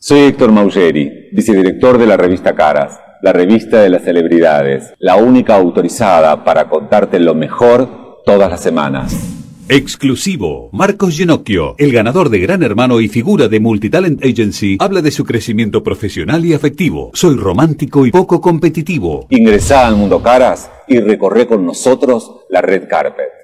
Soy Héctor Maugeri, vicedirector de la revista Caras, la revista de las celebridades, la única autorizada para contarte lo mejor todas las semanas. Exclusivo. Marcos Genocchio, el ganador de Gran Hermano y figura de Multitalent Agency, habla de su crecimiento profesional y afectivo. Soy romántico y poco competitivo. Ingresá al Mundo Caras y recorre con nosotros la red carpet.